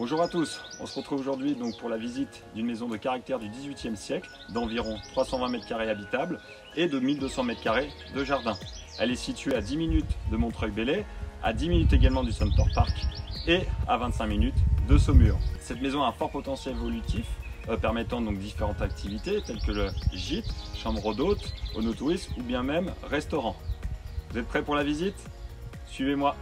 Bonjour à tous, on se retrouve aujourd'hui donc pour la visite d'une maison de caractère du XVIIIe siècle d'environ 320 m2 habitables et de 1200 m2 de jardin. Elle est située à 10 minutes de Montreuil-Bellay, à 10 minutes également du Center Park et à 25 minutes de Saumur. Cette maison a un fort potentiel évolutif euh, permettant donc différentes activités telles que le gîte, chambre d'hôte, onotourisme ou bien même restaurant. Vous êtes prêts pour la visite? Suivez-moi.